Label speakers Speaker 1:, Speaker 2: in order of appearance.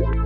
Speaker 1: Bye.